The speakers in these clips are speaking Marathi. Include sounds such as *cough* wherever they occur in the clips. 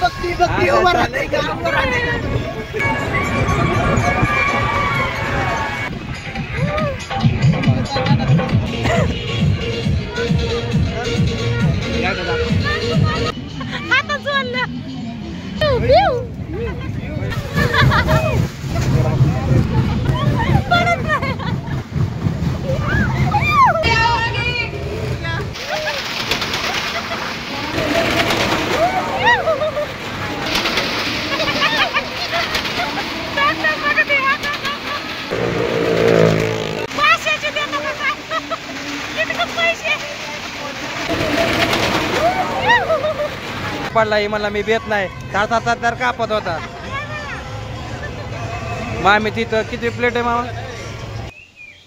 बघती बघती उभा राहते का उभा राहते आता जोडलं पडत नाही. पैशाचे देतो का काय? किती पैसे पडला मला मी भेट नाही. तार तार तार कापत होता. मामी तिथं किती प्लेट आहे मामा?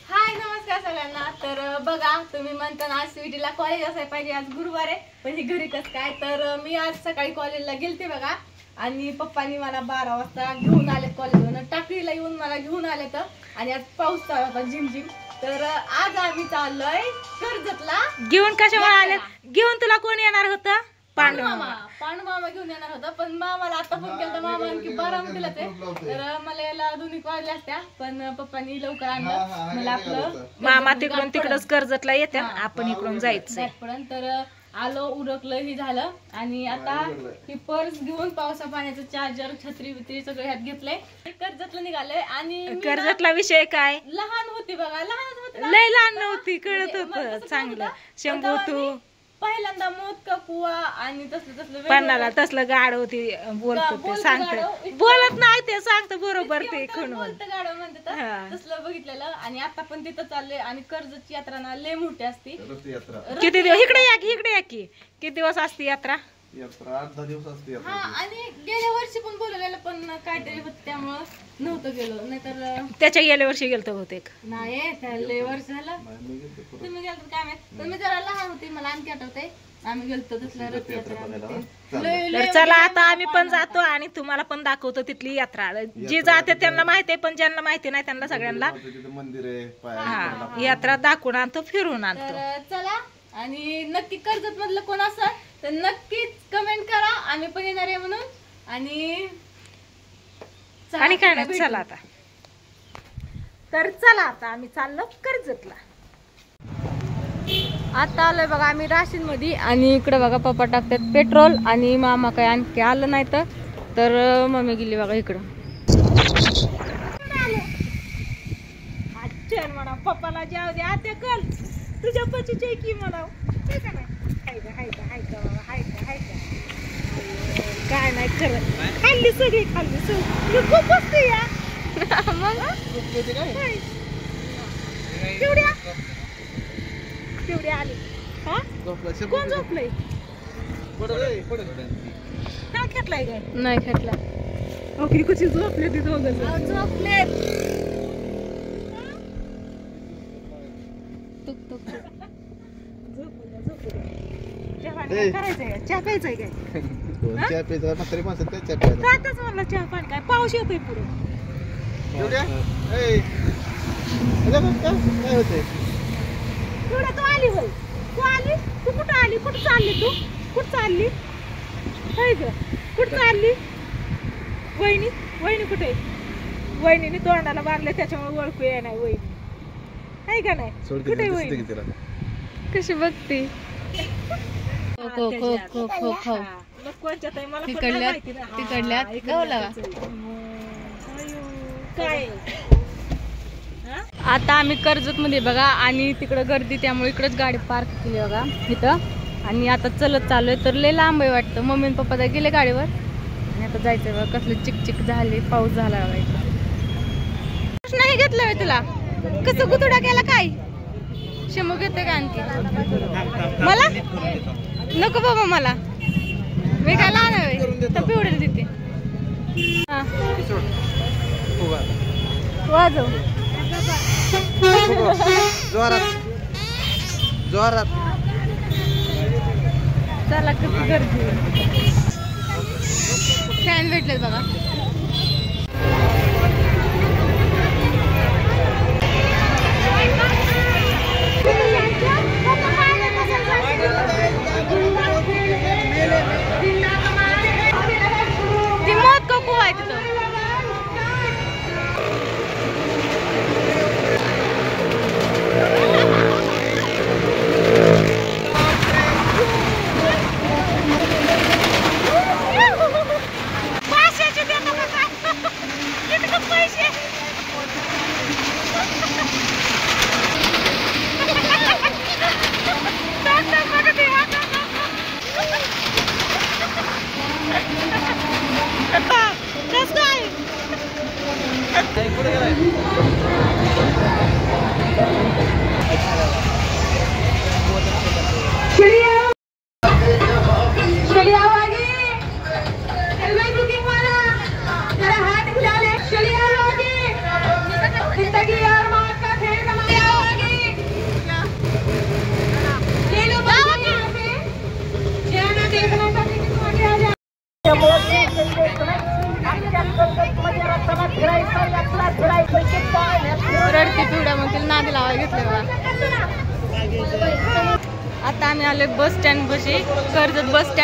हाय नमस्कार सगळ्यांना. तर बघा तुम्ही म्हणता ना आज स्वीटीला कॉलेज असायला पाहिजे आज गुरुवार आहे. पण ही घरी कसं काय? तर मी आज सकाळी कॉलेजला गेलते बघा. आणि पप्पांनी मला बारा वाजता घेऊन आले कॉलेजवरून टाकळीला येऊन मला घेऊन आले तर. आणि आज पाऊस चालू होता झिम झिम तर आज आम्ही चाललोय कर्जतला. घेऊन कशामुळे आले? घेऊन तुला कोण येणार होतं? पांडू मामा. पांडू मामा घेऊन येणार होता पण मामाला आता फोन केला मामा आणखी बारा दिलाच आहे. तर मला याला दोन्ही वाजल्या असत्या पण पप्पांनी लवकर आणलं. मला आपलं मामा तिकडून तिकडच कर्जतला येते आपण इकडून पर्यंत तर आलो उरकलं हे झालं. आणि आता ही पर्स घेऊन पावसा पाण्याचं चार्जर छत्री बित्री सगळं ह्यात घेतलंय. कर्जतला निघालंय. आणि कर्जतला विषय काय? लहान होती बघा लहान होती. लय लहान नव्हती कळत म्हणजे मला होत चांगलं. कळत होतं. शंभू तू? पहिल्यांदा मोदका कुवा आणि तसलं तसलं वेगवेगळं- पन्नाला तसलं गाड होती बोलत बोलतं सांगत. बोलत नाही ते सांगत बरोबर ते इतकं खूण बोलतं गाडं म्हणतात हा. हा. तसलं बघितलेलं. आणि आता पण तिथं चाललंय आणि कर्जतची यात्रा ना लय मोठी असती. किती दिवस? इकडे या की इकडे या की. किती दिवस असते यात्रा? हा आणि गेल्या वर्षी पण बोलवलेलं पण काहीतरी होत त्यामुळं नव्हतं गेलो. नाहीतर त्याच्या गेल्या वर्षी गेलतो बहुतेक. नाही त्या लय वर्ष झालं. तुम्ही गेलतो काय माहीत. पण मी जरा लहान होती मला आणखी आठवतंय. आम्ही गेलतो तसल्या रथयात्रा लय- तर लय चला आता आम्ही पण जातो आणि तुम्हाला पण दाखवतो तिथली यात्रा. जी जाते त्यांना माहिती आहे पण ज्यांना माहिती नाही त्यांना सगळ्यांना मंदिर आहे हा. यात्रा दाखवून आणतो फिरून आणतो. तर चला. आणि नक्की कर्जत मधलं कोण असेल तर नक्कीच कमेंट करा. आम्ही पण येणार आहे म्हणून. आणि चला, आणि काय नाही. चला आता. तर चला आता आम्ही चाललो कर्जतला. आता आलोय बघा आम्ही राशीन मध्ये आणि इकडे बघा पप्पा टाकतात पेट्रोल आणि मामा काय आणखी आलं नाही तर. तर मम्मी गेली बघा इकडं. म्हणा पप्पाला जाऊ दे आता कल तुझ्या पचीचे की म्हणा हाय का नाही? हाय का, हाय का, हाय का बाबा, हाय का, हाय का. अय्यो, काय नाही खरं. खाल्ली सगळी खाल्ली सगळी. खूप बसते या. मग? काय? केवढ्या केवढ्या आली. हा? कोण झोपलंय? काय खेटलाय काय नाही खेटला. ओके कशी झोपले ती दोघं झोपले तुक तुक पाणी करायचंय? चहा प्यायचंय काय? चहा प्यायचा म्हातारी माणसं काय चहा प्यायला. जातच म्हणलं चहा पाणी काय? पाऊस येतोय पुढे. काय एवढ्या तू आली होय. तू आली? तू कुठं आली? कुठं चालली तू? कुठं चालली? होय ग. कुठं चालली? वहिनी? वहिनी कुठे? वहिनीने तोंडाला बांधले त्याच्यामुळे ओळखू ये नाही वहिनी. आहे का नाही? कुठे वहिनी? कशी बघते? खो खो खो खो खो. कोणच्या ताई मला गवला? आहे. अयो, काय? हा? आता आम्ही कर्जत मध्ये बघा आणि तिकडं गर्दी त्यामुळे इकडंच गाडी पार्क केली बघा इथं. आणि आता चलत चाललोय तर लय लांब आहे वाटतं. मम्मी आणि पप्पा तर गेले गाडीवर. आणि आता जायचंय बघा कसलं चिकचिक झाले पाऊस झाला बघा इथं. नाही घेतलं तुला? कसं गुतुडा केला काय? शंभू घेते का आणखी? मला? नको बाबा मला. मी काय लहान आहे तर पिवडेल तिथे. हा. वाजव. जोरात. जोरात. चला किती गर्दी फॅन भेटलेत बघा. look at that.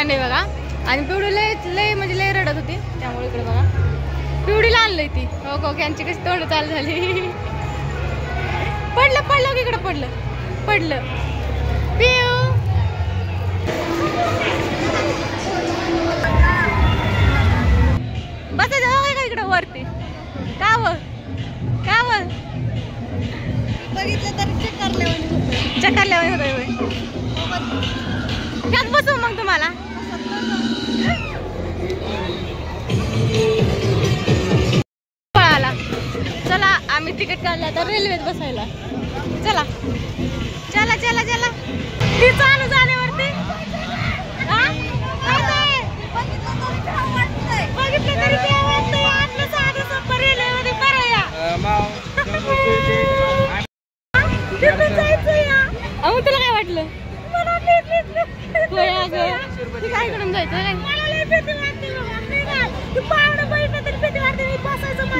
स्टँड आहे बघा. आणि पिवडी लय लय म्हणजे लय रडत होती. त्यामुळे इकडे बघा. पिवडीला आणलंय ती. हो हो यांची कशी तोंड चालू झाली. पडलं पडलं इकडे पडलं. पडलं. पिऊ. हवं का इकडं वरती. का व? का व? बघितलं तरी चक्कर लावून. चक्कर लावून होतोय. त्यात बसू मग तुम्हाला. पळाला. चला आम्ही तिकीट काढलं आता रेल्वेत बसायला. चला. चला चला चला. ती चालू झाल्यावरती. हा? काय ते? बघितलं तरी ते वाटतंय आपलं साधं सोपं रेल्वेमध्ये बरं या तिकडून जायचं या अहो तुला काय वाटलं? अगं इकडून जायचं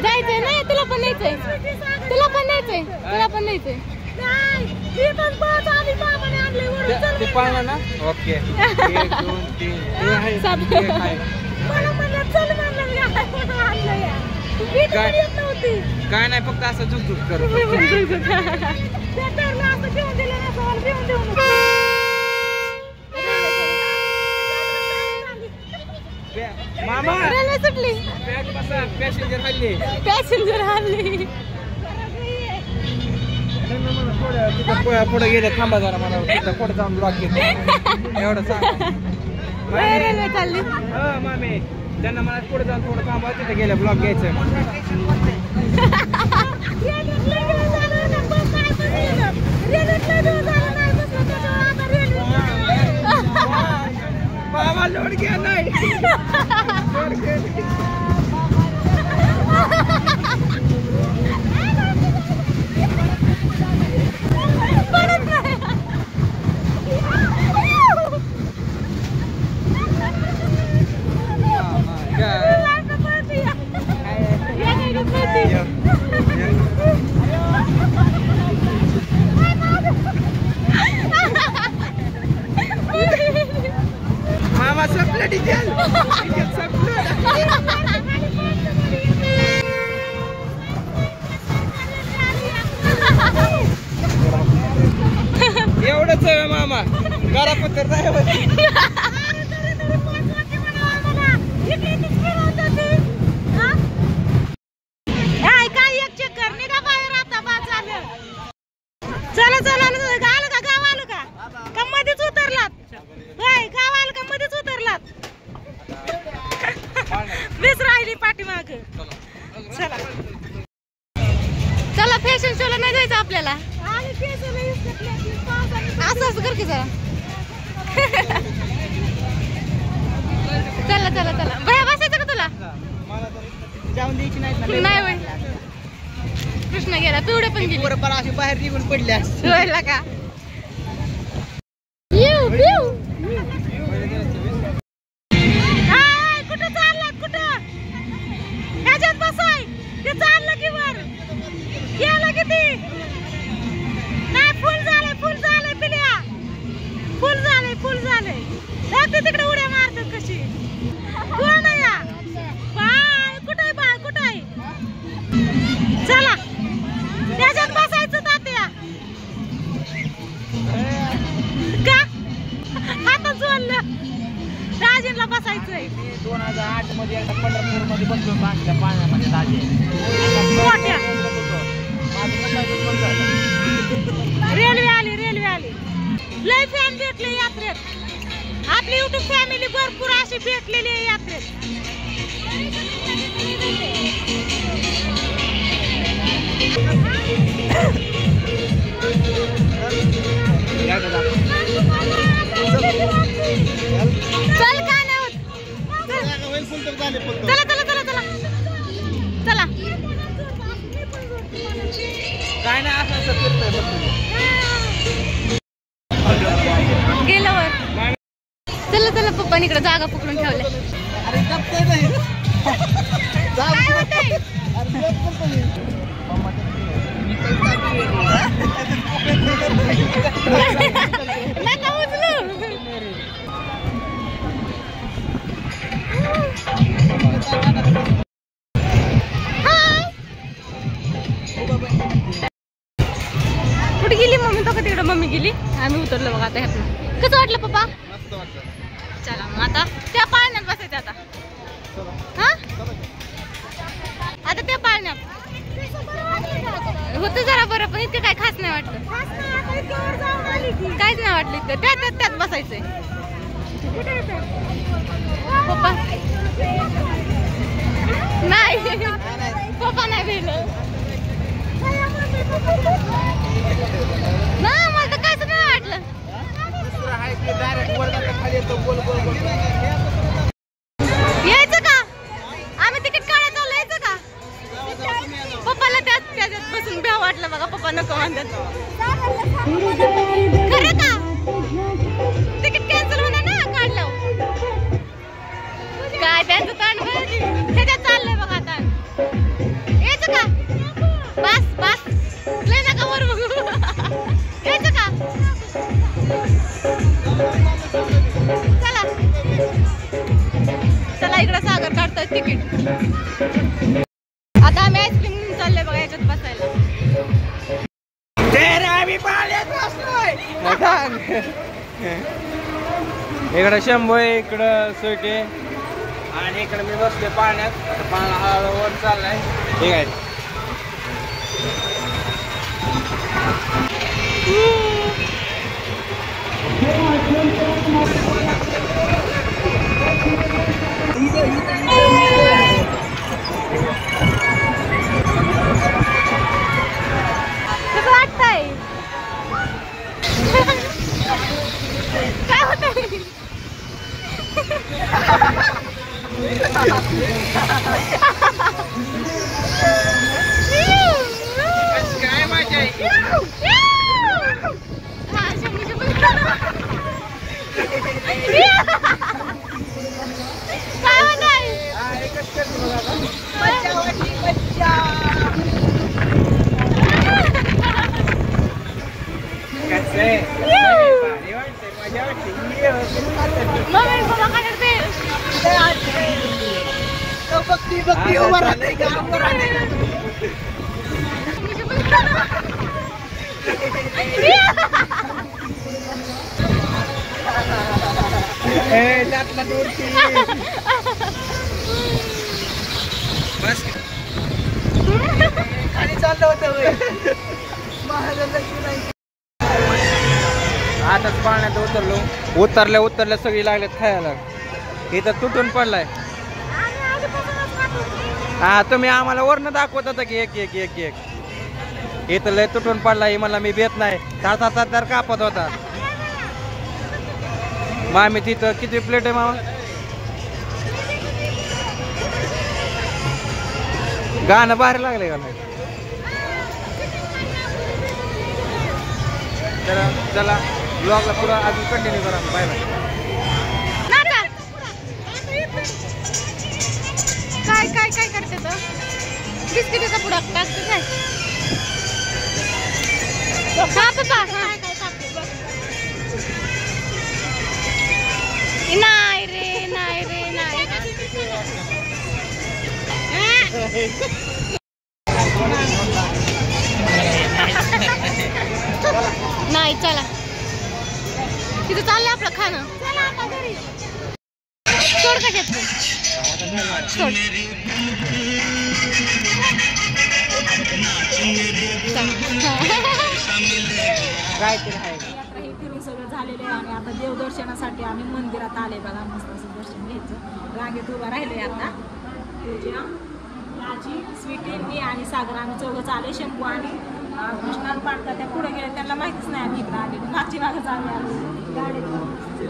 जायचंय नाही. तुला पण न्यायचंय. तुला पण न्यायचंय. तुला पण न्यायचंय. नाही. मी पण बस आली मामाने आणले वरून. चल ते पाहिलं ना? ओके. आहे, आहे. काय? नाही फक्त असं झुकझुक कर. मामा. सुटली. पॅसेंजर हल्ली. पॅसेंजर हल्ली. पुढे पुढे गेले थांबा जरा मला. तिथं पुढे जाऊन ब्लॉक घेतो. एवढं सांग. होय, रेल्वे चालली. हो मामी. त्यांना मला पुढे जाऊन थोडं थांबा तिथे गेले ब्लॉक घ्यायचं. *laughs* मामा लोड घ्या नाही एवढंच आहे मामा घरापत्र नाही होत. बाहेर आता बाद झालं चला चला न- आलं का? गाव आलं का? का मध्येच उतरलात? होय गाव आलं का? मध्येच उतरलात. मीच राहिली पाठीमाग. चला. चला फॅशन शोला नाही जायचं आपल्याला. असं असं कर की जरा. चला चला चला. भया बसायचं का तुला? जाऊन द्यायची नाही नाही वय कृष्ण गेला पिवडे पण गेले. बरोबर अशी बाहेर निघून पडल्यास शिवायला का? तिकडे उड्या मारतात कशी? कोण आहे या. बाय कुठं आहे बाळ? कुठं आहे? चला. त्याच्यात बसायचं तात्या. का? आता जोडलं राजेंला बसायचंय. दोन हजार आठमध्ये पंढरपूरमध्ये बसलो मागच्या पाण्यामध्ये राजे मोठ्या. रेल्वे आली रेल्वे आली. लय फॅन भेटले यात्रेत. आपली युट्यूब फॅमिली भरपूर अशी भेटलेली आहे यात्रेत चल काय नाही चला चला चला चला. चला. काय नाही असं पण इकडे जागा पकडून ठेवल्या. *laughs* कुठे गेली मम्मी? तो कधी मम्मी गेली? आम्ही उतरलो बघा आता ह्यातून. कसं वाटलं पप्पा? चला मग आता त्या पाळण्यात बसायचं आता. हा? आता त्या पाळण्यात. होतं जरा बरं पण इतकं काय खास नाही वाटलं. काहीच नाही वाटलं इतकं त्यात त्यात त्यात बसायचंय. पप्पा. त्यांचं ताण बघ. त्याच्यात चाललंय बघ आता. यायचं का? बस बस. लय नका वर. बघू यायचं का? चला. चला इकडं सागर काढतोय तिकीट. आता आम्ही आईस्क्रीम घेऊन चाललोय बघा याच्यात बसायला. इकडं शंभू इकडं स्वीट आणि इकडे मी बसले पाण्यात आता पाण्याला हळूहळू वर चाललाय ठीक आहे कसं वाटतंय काय होतंय ハハハハ! बघती बघती उभा राहते का? उभा. बस. खाली चाललं होतं. महाराजांना आताच पाण्यात उतरलो. उतरल्या उतरल्या सगळी लागल्यात खायला. इथं तुटून पडलाय. हा तुम्ही आम्हाला वरनं दाखवत होता की एक एक एक एक. इथं लय तुटून पडलाय मला मी बेत नाही. तासा तार तार कापत होता. मामी तिथं किती प्लेट आहे मामा? गाणं बाहेर लागले का नाही? तर चला. ब्लॉगला पुरा अजून कंटिन्यू करा. बाय बाय बिस्किटाचा पुडा टाकतो काय? हा पप्पा नाही रे नाही रे नाही *laughs* सोड कशात सोड. काय तरी आहे? यात्रा हे फिरून सगळं झालेलं आहे आणि आता देवदर्शनासाठी आम्ही मंदिरात आले बघा मस्त असं दर्शन घ्यायचं. रांगेत उभा राहिले आता. पूजा माझी स्वीटी मी आणि सागर आम्ही चौघं आले शंभू आणि कृष्णाला पाडता त्या पुढे गेले त्यांना माहितीच नाही आम्ही इकडे आले मागची मागं चालले आले गाडीत